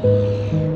Mm-hmm.